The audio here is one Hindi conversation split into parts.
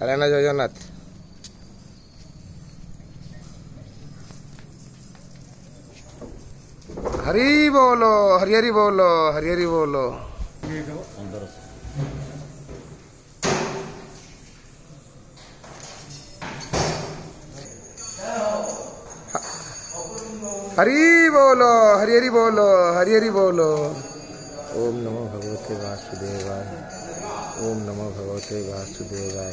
हरियाणा Jojonat. हरी बोलो हरिहरी बोलो हरिहरी बोलो हरी बोलो हरिहरी बोलो हरिहरी बोलो ओम नमो भगवते वासुदेवाय ओम नमो भगवते वासुदेवाय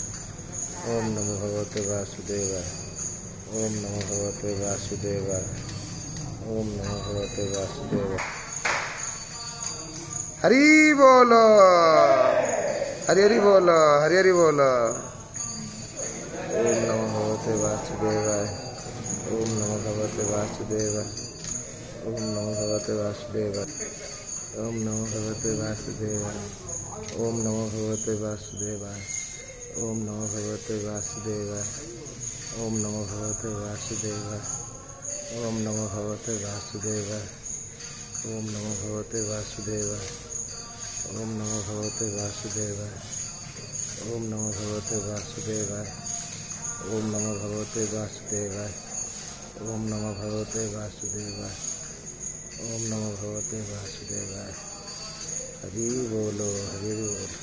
ओम नमो भगवते वासुदेवाय। ओम नमो भगवते वासुदेवाय। ओम नमो भगवते वासुदेवाय। हरि बोलो। हरि हरि बोलो हरि हरि बोलो। ओम नमो भगवते वासुदेवाय। ओम नमो भगवते वासुदेवाय। ओम नमो भगवते वासुदेवाय। ओम नमो भगवते वासुदेवाय। ओम नमो भगवते वासुदेवाय। ओम नमो भगवते वासुदेवाय। ओम नमो भगवते वासुदेवाय। ओम नमो भगवते वासुदेवाय। ओम नमो भगवते वासुदेवाय। ओम नमो भगवते वासुदेवाय। ओम नमो भगवते वासुदेवाय। ओम नमो भगवते वासुदेवाय। ओम नमो भगवते वासुदेवाय। ओम नमो भगवते वासुदेवाय। हरि बोलो हरि बोलो।